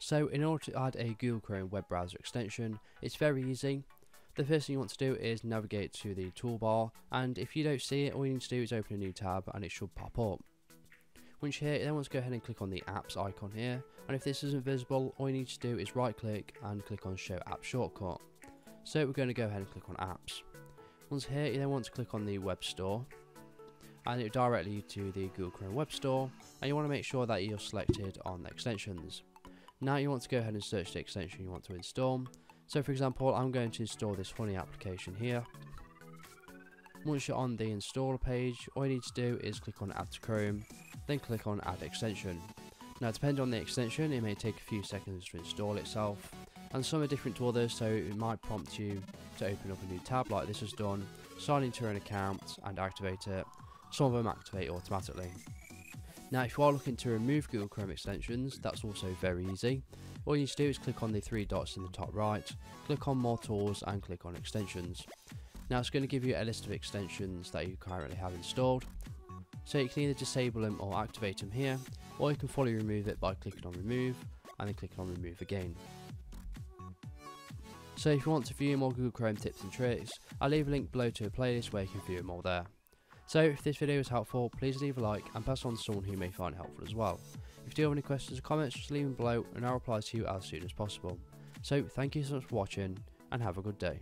So in order to add a Google Chrome web browser extension, it's very easy. The first thing you want to do is navigate to the toolbar and if you don't see it all you need to do is open a new tab and it should pop up. Once you're here, you then want to go ahead and click on the apps icon here and if this isn't visible all you need to do is right click and click on show app shortcut. So we're going to go ahead and click on apps. Once here you then want to click on the web store and it will directly to the Google Chrome web store and you want to make sure that you're selected on extensions. Now you want to go ahead and search the extension you want to install so for example, I'm going to install this Honey application here. Once you're on the installer page, all you need to do is click on add to Chrome, then click on add extension. Now depending on the extension, it may take a few seconds to install itself, and some are different to others so it might prompt you to open up a new tab like this has done, sign into an account and activate it. Some of them activate automatically. Now if you are looking to remove Google Chrome extensions, that's also very easy. All you need to do is click on the three dots in the top right, click on more tools and click on extensions. Now it's going to give you a list of extensions that you currently have installed. So you can either disable them or activate them here, or you can fully remove it by clicking on remove and then clicking on remove again. So if you want to view more Google Chrome tips and tricks, I'll leave a link below to a playlist where you can view them all there. So if this video was helpful, please leave a like and pass on to someone who may find it helpful as well. If you do have any questions or comments, just leave them below and I'll reply to you as soon as possible. So thank you so much for watching and have a good day.